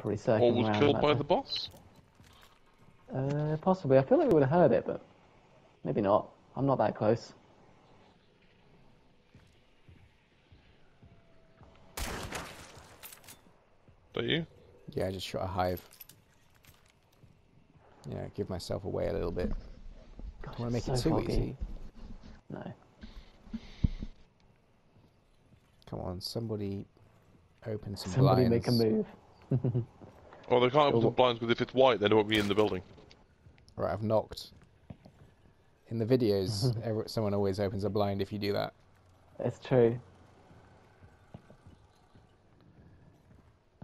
Probably Or was around. killed by way. the boss? Uh, possibly. I feel like we would have heard it, but maybe not. I'm not that close. Do you? Yeah, I just shot a hive. Yeah, give myself away a little bit. Gosh, I want to make it's it so too foggy. easy. No. Come on, somebody open some Somebody blinds. make a move. Oh, they can't open the blinds because if it's white, then it won't be in the building. Right, I've knocked. In the videos, every, someone always opens a blind if you do that. It's true.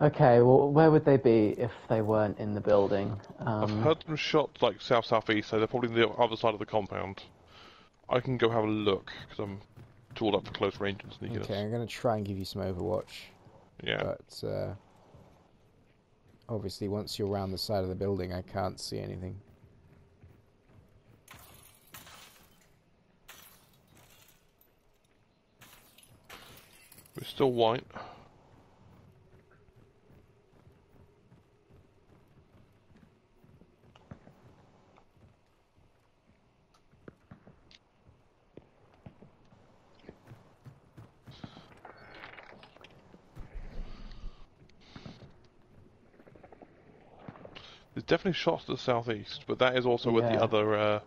Okay, well, where would they be if they weren't in the building? I've Um, heard them shot like south southeast, so they're probably on the other side of the compound. I can go have a look because I'm tooled up for close range and sneakiness. Okay, I'm going to try and give you some Overwatch. Yeah. But, uh, obviously once you're around the side of the building, I can't see anything. We're still white. There's definitely shots to the southeast, but that is also where the other. Uh,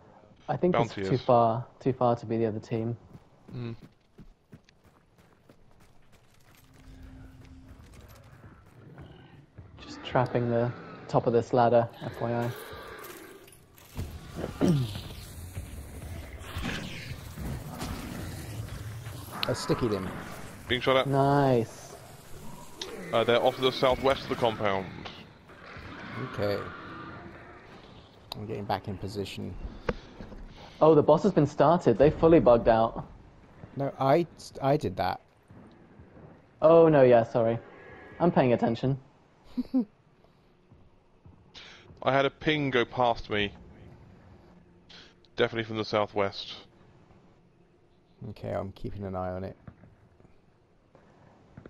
I think it's bounty too is. far, too far to be the other team. mm. Just trapping the top of this ladder, FYI. I stickied him. being shot at. Nice. Uh, they're off to the southwest of the compound. Okay. I'm getting back in position. Oh, the boss has been started. They fully bugged out. No, I, I did that. Oh no, yeah, sorry. I'm paying attention. I had a ping go past me. Definitely from the southwest. Okay, I'm keeping an eye on it.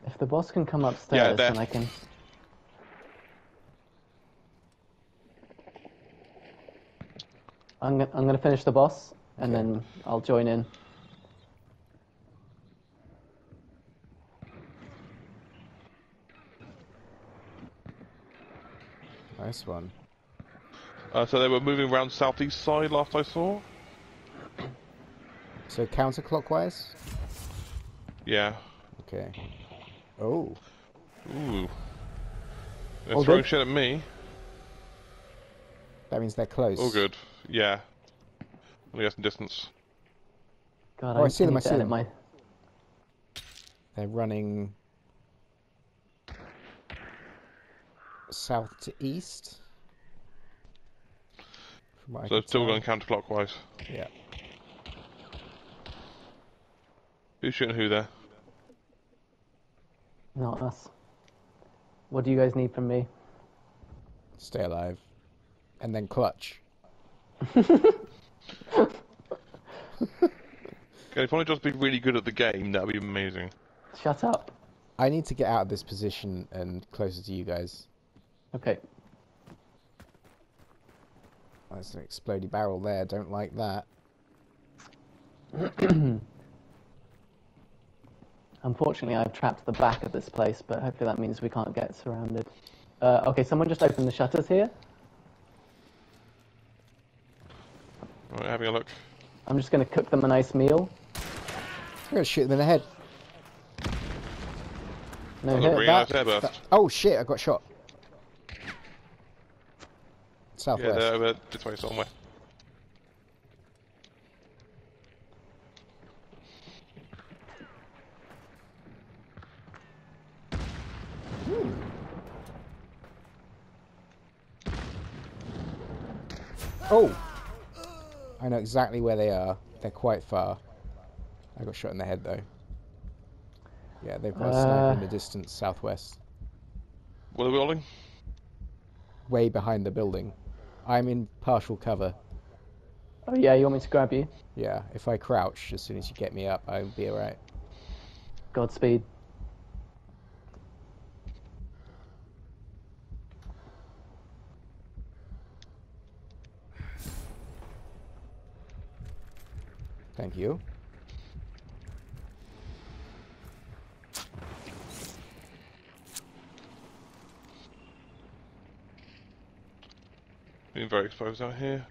If the boss can come upstairs, there. then I can. I'm, go- I'm gonna finish the boss, and Okay. then I'll join in. Nice one. Uh, so they were moving around southeast side last I saw. So counterclockwise? Yeah. Okay. Oh. Ooh. They're All throwing good? shit at me. That means they're close. Oh, good. Yeah. We got some distance. God, Oh, I see them, I see them. My... They're running south to east. From what So can it's still tell. going counterclockwise. Yeah. Who's shooting who there? Not us. What do you guys need from me? Stay alive. And then clutch. Okay, if I just be really good at the game, that'd be amazing. Shut up. I need to get out of this position and closer to you guys. Okay. There's an explodey barrel there. Don't like that. Unfortunately, I've trapped the back of this place, but hopefully that means we can't get surrounded. Uh, okay, someone just opened the shutters here. Alright, having a look. I'm just going to cook them a nice meal. I'm gonna shoot them in the head. No hit. really that- that- oh shit! I got shot. Yeah, Southwest. they're over this way somewhere. Oh! I know exactly where they are. They're quite far. I got shot in the head though. Yeah, they've got a sniper in Uh. the distance southwest. What are we rolling? Way behind the building. I'm in partial cover. Oh yeah, you want me to grab you? Yeah, if I crouch as soon as you get me up, I'll be alright. Godspeed. Thank you. Being very exposed out here.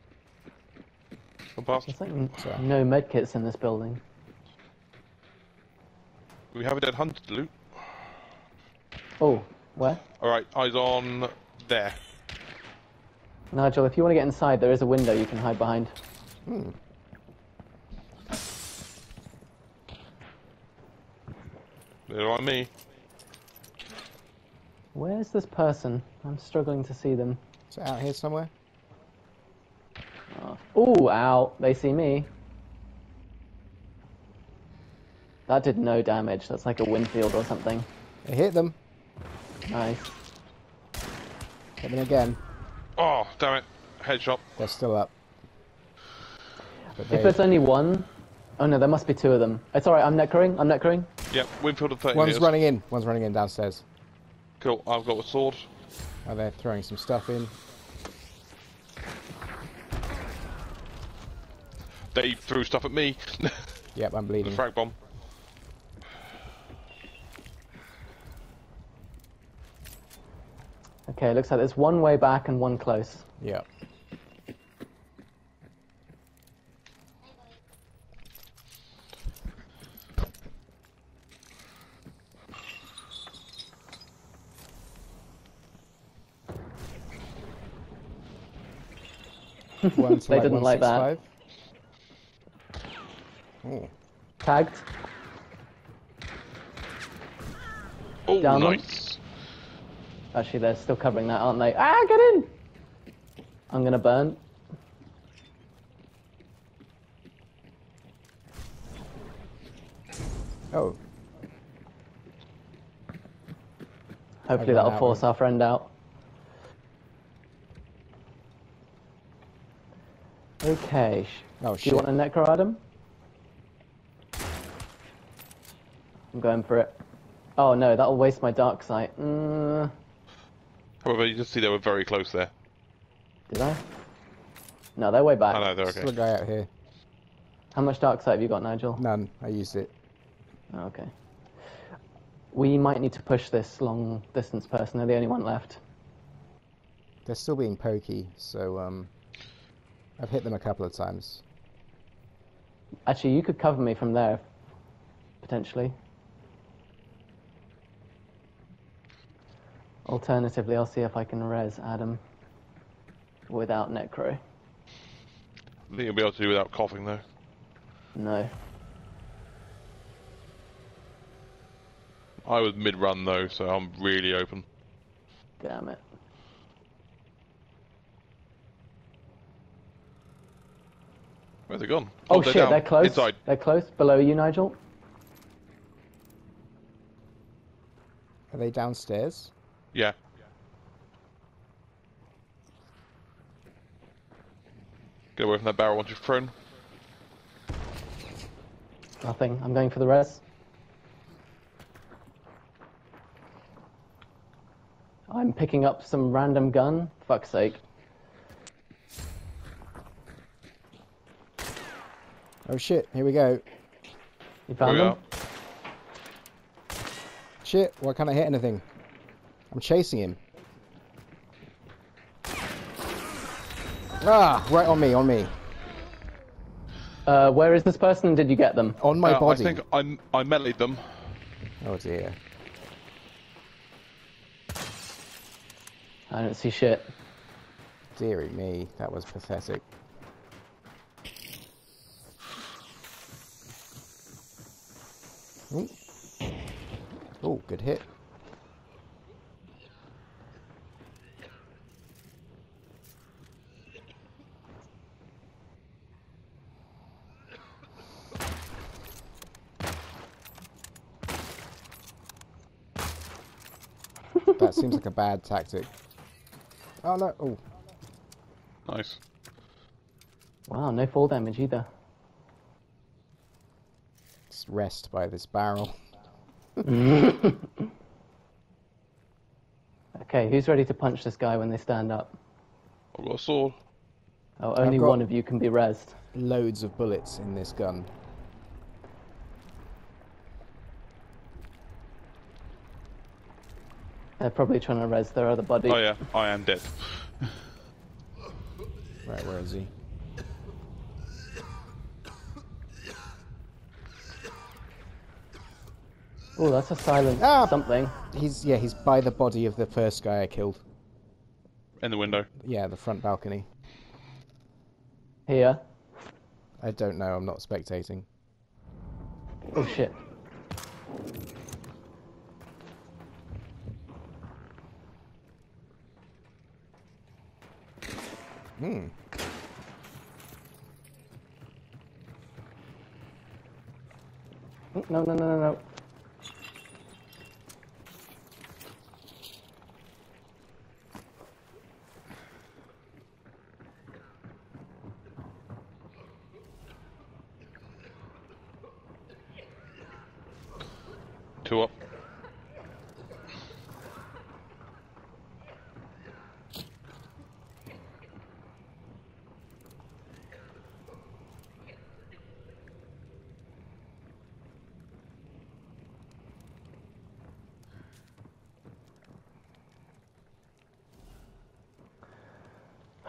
Come past. There's like n- no medkits in this building. We have a dead hunter to loot. Oh, where? Alright, eyes on there. Nigel, if you want to get inside, there is a window you can hide behind. Hmm. They're on me. Where's this person? I'm struggling to see them. Is it out here somewhere? Oh. Ooh, ow. They see me. That did no damage. That's like a Winfield or something. I hit them. Nice. Hit them again. Oh, damn it. Headshot. They're still up. But If they, there's only one... Oh no, there must be two of them. It's alright, I'm necroing. I'm necroing. Yep, Winfield of 30 one's meters. running in. One's running in downstairs. Cool, I've got a sword. Oh, they're throwing some stuff in. They threw stuff at me. Yep, I'm the bleeding. frag bomb. Okay, looks like there's one way back and one close. Yep. One to They didn't like that. 165. Oh, Tagged. Oh, Down one. nice. Actually, they're still covering that, aren't they? Ah, get in! I'm gonna burn. oh, Hopefully that'll force of- our friend out. Okay. sh- oh Do shit! you want a necro item? I'm going for it. Oh no, that'll waste my dark sight. Mm, However, you just see they were very close there. did I? No, they're way back. I know, they're Still a okay. guy out here. How much dark sight have you got, Nigel? None. I used it. Oh, okay. We might need to push this long distance person. They're the only one left. They're still being pokey, so um, I've hit them a couple of times. Actually, you could cover me from there, potentially. Alternatively, I'll see if I can res Adam without necro. I think you'll be able to do without coughing, though. No. I was mid-run, though, so I'm really open. Damn it. Where's they gone? Oh, oh, they're shit, they're close. Inside. They're close. Below you, Nigel. Are they downstairs? Yeah. Get away from that barrel once you've thrown. Nothing. I'm going for the res. I'm picking up some random gun. Fuck's sake. Oh shit! Here we go. You found them? Shit! Why can't I hit anything? I'm chasing him. Ah! Right on me, on me, Uh, where is this person? Did you get them? on my Uh, I think I, I meleeed them. Oh dear. I don't see shit. Deary me, that was pathetic. Ooh. Oh, good hit. that seems like a bad tactic. Oh no! Oh, Nice. Wow, no fall damage either rest by this barrel. okay, who's ready to punch this guy when they stand up? I've got a sword. Oh, only one of you can be rezzed. Loads of bullets in this gun. They're probably trying to res their other body. Oh yeah, I am dead. right, where is he? Oh, that's a silent Ah! something. He's yeah, he's by the body of the first guy I killed. In the window. Yeah, the front balcony. Here. I don't know. I'm not spectating. Oh shit. Hmm. No, no, no, no, no. Two up.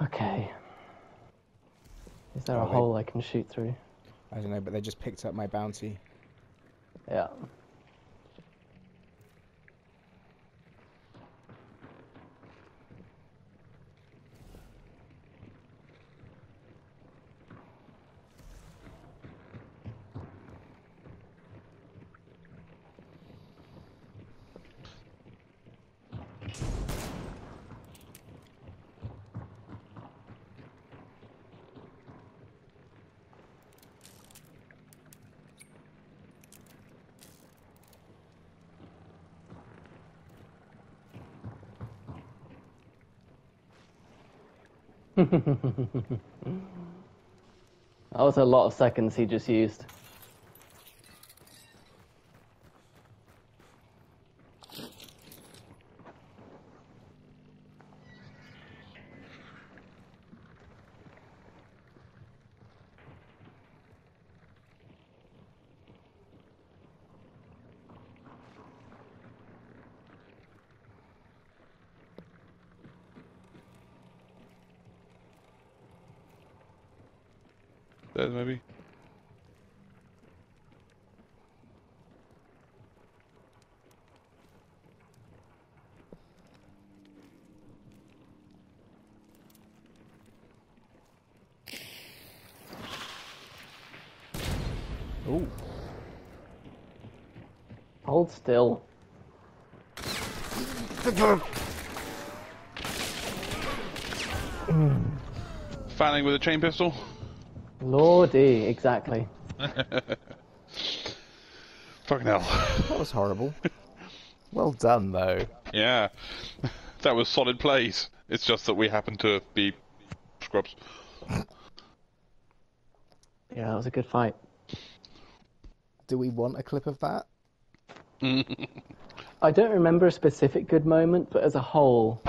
Okay. Is there a Oh, they- hole I can shoot through? I don't know, but they just picked up my bounty. Yeah. That was a lot of seconds he just used. There maybe. Ooh. Hold still. Fanning with a chain pistol. Lordy, exactly. Fucking hell. That was horrible. well done, though. yeah. That was solid plays. It's just that we happen to be scrubs. Yeah, that was a good fight. Do we want a clip of that? I don't remember a specific good moment, but as a whole,